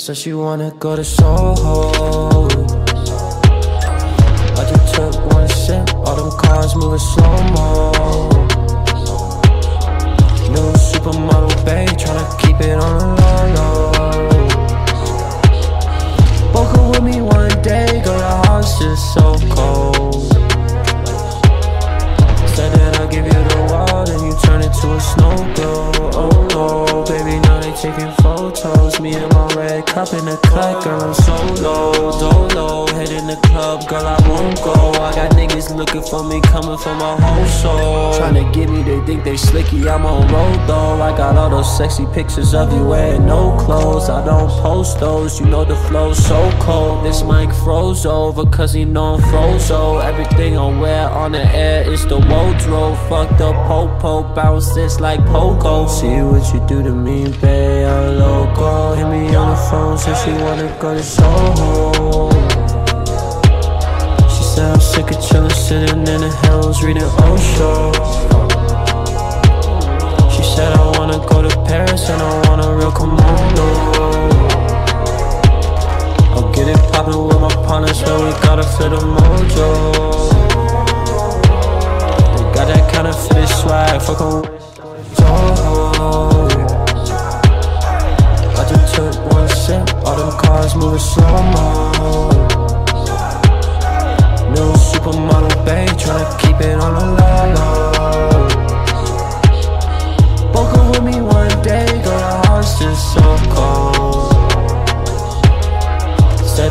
Said she wanna go to Soho. I just took one sip, all them cars moving slow mo. New supermodel babe, tryna keep it on the low low. Woke up with me one day, girl, the house just so cold. Said that I'll give you the world and you turn it to a snow globe. Taking photos. Me and my red cup in the cut, girl, I'm solo. Dolo, head in the club, girl, I won't go. I got niggas looking for me, coming for my whole soul. Trying to get me, they think they slicky, I'm on road though. I got all those sexy pictures of you wearing no clothes. I don't post those, you know the flow's so cold. This mic froze over, cause he know I'm frozo. Everything I wear on the air is the wardrobe. Fucked up popo, bounces like pogo. See what you do to me, babe, I'm loco. Hit me on the phone, said she wanna go to Soho. She said I'm sick of chillin', sitting in the hills, reading Osho. She said I wanna go to gotta the mojo. They got that kind of fitted swag, fuck 'em with. I just took one sip, all them cars moving slow mo. New supermodel babe, tryna keep it on the low.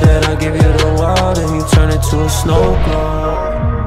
Said I'll give you the world and you turn it to a snow globe.